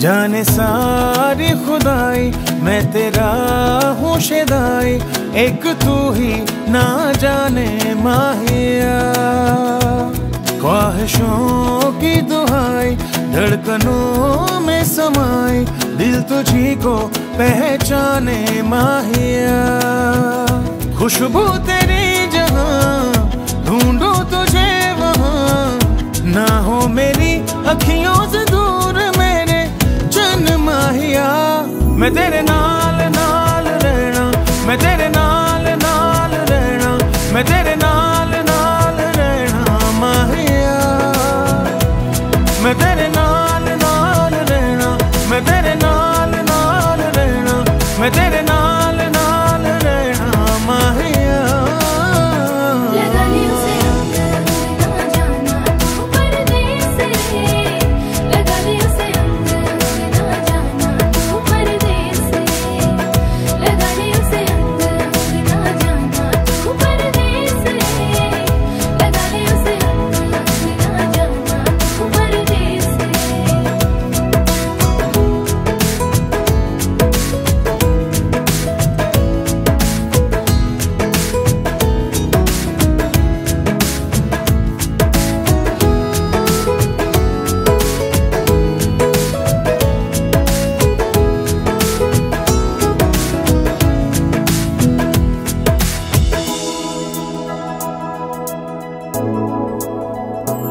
जाने सारी खुदाई, मैं तेरा हूँ शेदाई, एक तू ही ना जाने माहिया। ख्वाहिशों की दुहाई, धड़कनों में समाई, दिल तुझी को पहचाने माहिया। खुशबू तेरी जहाँ मैं तेरे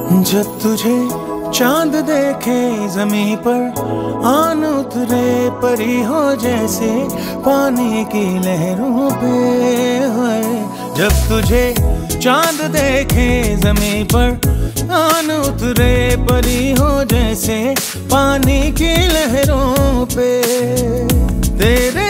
जब तुझे चाँद देखे जमी पर, आन उतरे परी हो जैसे पानी की लहरों पे है। जब तुझे चाँद देखे जमी पर, आन उतरे परी हो जैसे पानी की लहरों पे। तेरे